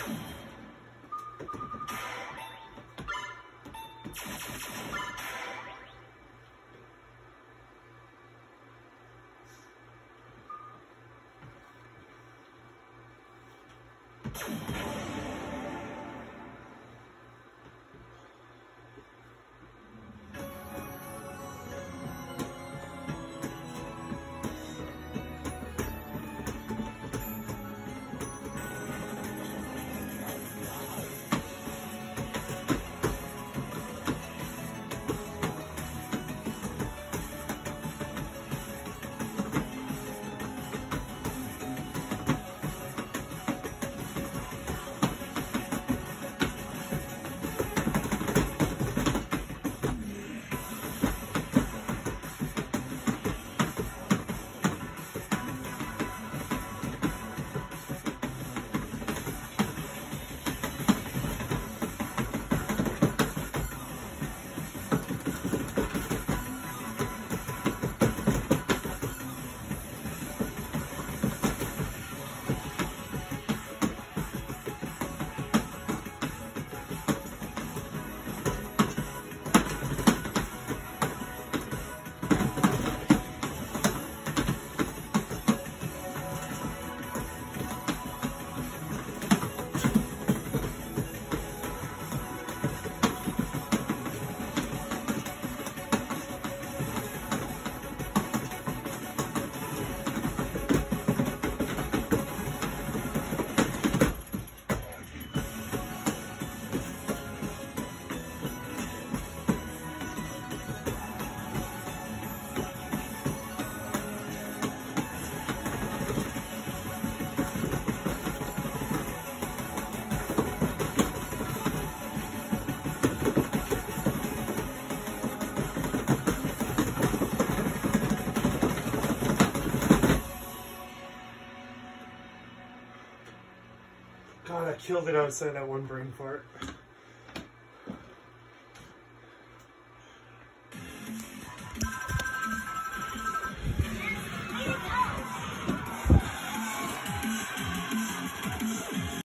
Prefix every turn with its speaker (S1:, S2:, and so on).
S1: you. Killed it outside that one brain fart.